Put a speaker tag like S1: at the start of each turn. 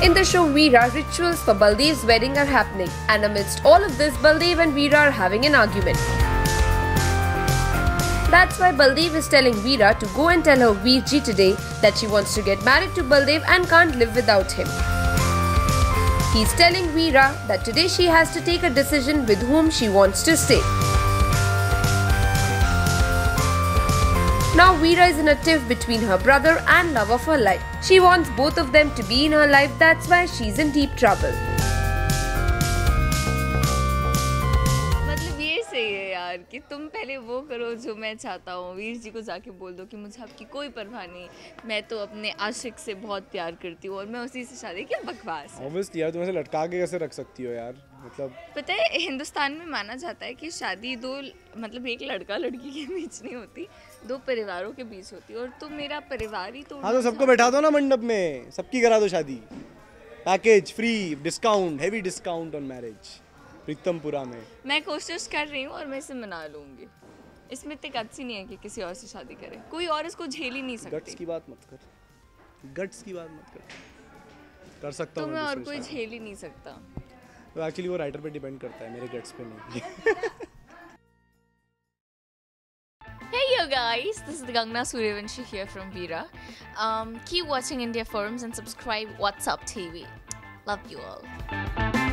S1: In the show Veera, rituals for Baldev's wedding are happening, and amidst all of this, Baldev and Veera are having an argument. That's why Baldev is telling Veera to go and tell her Veerji today that she wants to get married to Baldev and can't live without him. He's telling Veera that today she has to take a decision with whom she wants to stay. Now Veera is in a tiff between her brother and love of her life. She wants both of them to be in her life, that's why she's in deep trouble.
S2: यार कि तुम पहले वो करो जो मैं चाहता हूँ। वीर जी को जाके बोल दो कि मुझे आपकी कोई परवाह नहीं। मैं तो अपने आशिक से बहुत प्यार करती हूँ और मैं उसी से शादी क्या बकवास।
S3: ऑब्वियसली यार तुम ऐसे लटका के कैसे रख सकती हो यार? मतलब
S2: पता है हिंदुस्तान में माना जाता है कि शादी दो मतलब एक लड़का लड़की के बीच नहीं होती दो परिवारों के बीच होती है। और तुम मेरा परिवार ही तो
S3: हाँ तो सबको बैठा दो ना मंडप में सबकी करा दो शादी। Package free discount heavy discount on marriage Pitampura में।
S2: मैं कोशिश कर रही हूँ और मैं इसे मना लूँगी। इसमें इतनी गट्स ही नहीं है कि किसी और से शादी करे। कोई और इसको झेल ही नहीं
S3: गट्स की बात मत कर। गट्स की बात मत कर। कर सकता
S2: तो
S3: हूँ
S2: मैं और कोई झेल ही नहीं सकता।
S3: तो एक्चुअली वो राइटर पे डिपेंड करता है मेरे गट्स पे नहीं।
S2: Guys, this is Gangna Suryavanshi here from Veera. Um, keep watching India Forums and subscribe What's Up TV. Love you all.